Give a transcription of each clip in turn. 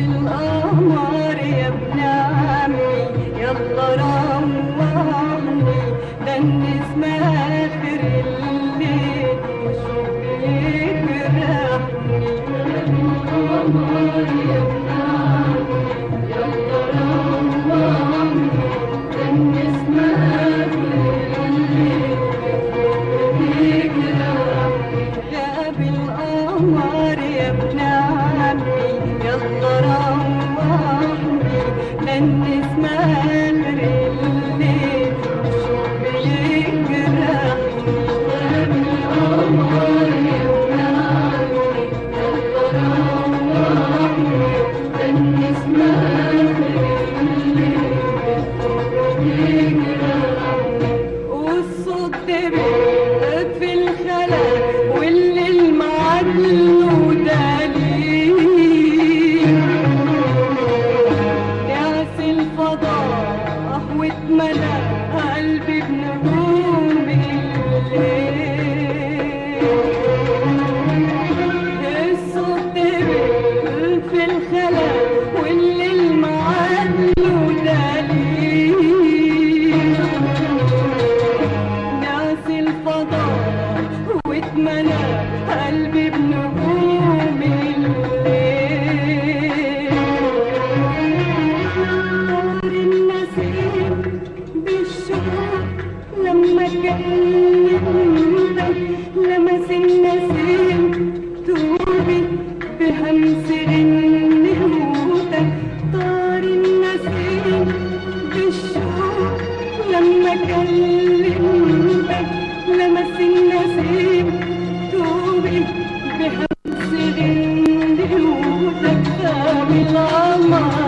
بالقمر يا ابن عمي يلا روحني ده النسمه 妈妈。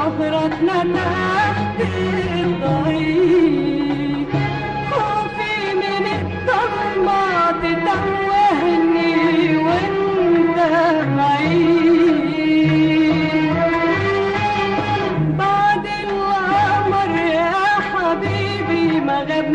نظرتنا نهدي الطريق خوفي من الضلمة تتوهني وانت بعيد بعد القمر يا حبيبي ما غاب